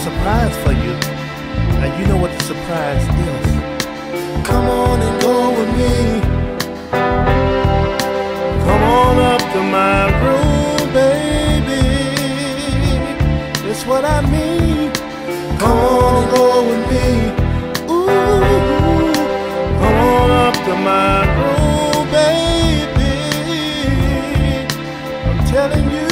surprise for you. And you know what the surprise is. Come on and go with me. Come on up to my room, baby. It's what I mean. Come on and go with me. Ooh, come on up to my room, baby. I'm telling you.